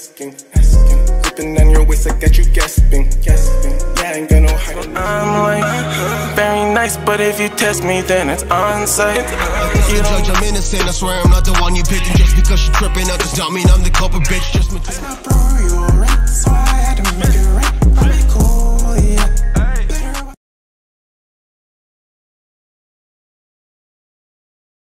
asking, asking. Gripping on your waist, I got you gasping, gasping. Yeah, I ain't got no height. I'm like, very nice, but if you test me, then it's on site. You judge, I'm innocent. I swear I'm not the one you picking. Just because you tripping, I just don't mean I'm the culprit, bitch. Just